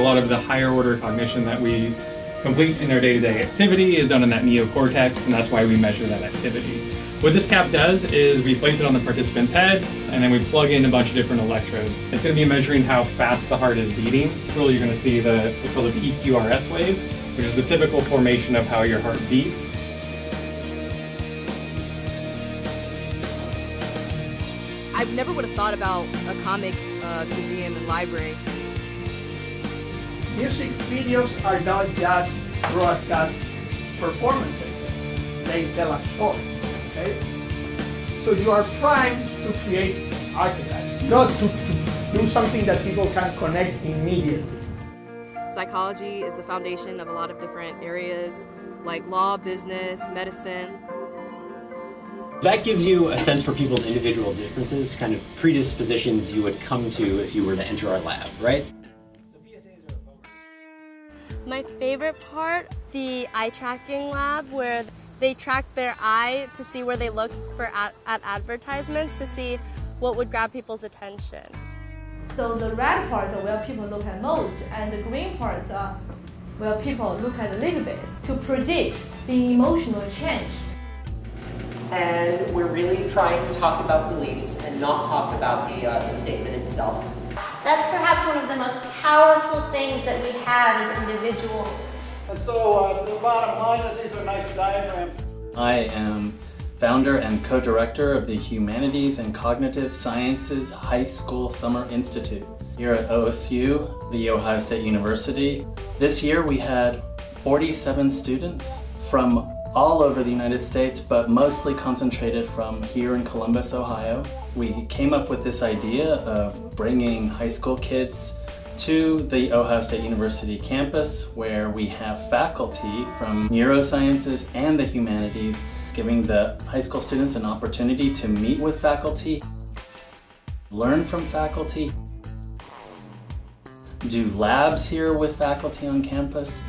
lot of the higher order cognition that we complete in our day-to-day activity is done in that neocortex, and that's why we measure that activity. What this cap does is we place it on the participant's head, and then we plug in a bunch of different electrodes. It's going to be measuring how fast the heart is beating. Really, you're going to see the what's called a PQRS wave, which is the typical formation of how your heart beats. I never would have thought about a comic uh, museum and library. Music videos are not just broadcast performances. They tell a story, okay? So you are trying to create archetypes, not to, to do something that people can connect immediately. Psychology is the foundation of a lot of different areas like law, business, medicine. That gives you a sense for people's individual differences, kind of predispositions you would come to if you were to enter our lab, right? My favorite part, the eye tracking lab where they track their eye to see where they looked for ad at advertisements to see what would grab people's attention. So the red parts are where people look at most and the green parts are where people look at a little bit to predict the emotional change and we're really trying to talk about beliefs and not talk about the, uh, the statement itself. That's perhaps one of the most powerful things that we have as individuals. And so uh, the bottom line is these are nice diagrams. I am founder and co-director of the Humanities and Cognitive Sciences High School Summer Institute here at OSU, the Ohio State University. This year we had 47 students from all over the United States, but mostly concentrated from here in Columbus, Ohio. We came up with this idea of bringing high school kids to the Ohio State University campus where we have faculty from neurosciences and the humanities giving the high school students an opportunity to meet with faculty, learn from faculty, do labs here with faculty on campus,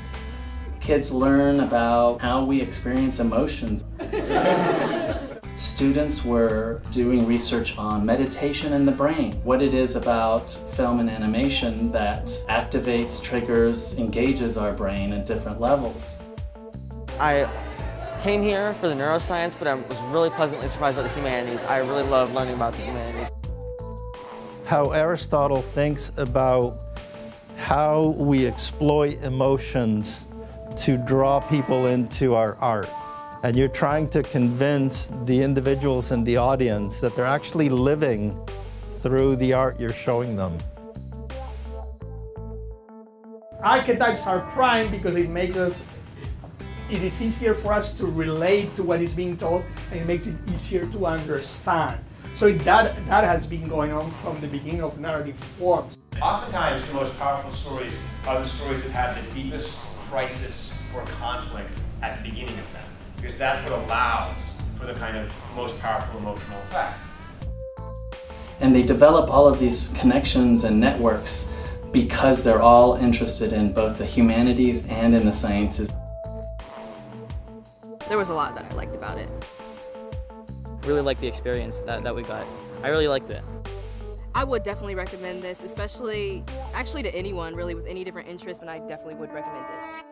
kids learn about how we experience emotions. Students were doing research on meditation in the brain, what it is about film and animation that activates, triggers, engages our brain at different levels. I came here for the neuroscience, but I was really pleasantly surprised by the humanities. I really love learning about the humanities. How Aristotle thinks about how we exploit emotions to draw people into our art. And you're trying to convince the individuals in the audience that they're actually living through the art you're showing them. Archetypes are prime because it makes us, it is easier for us to relate to what is being told and it makes it easier to understand. So that, that has been going on from the beginning of narrative forms. Oftentimes the most powerful stories are the stories that have the deepest crisis or conflict at the beginning of them, because that's what allows for the kind of most powerful emotional effect. And they develop all of these connections and networks because they're all interested in both the humanities and in the sciences. There was a lot that I liked about it. Really liked the experience that, that we got. I really liked it. I would definitely recommend this, especially, actually to anyone really with any different interest, but I definitely would recommend it.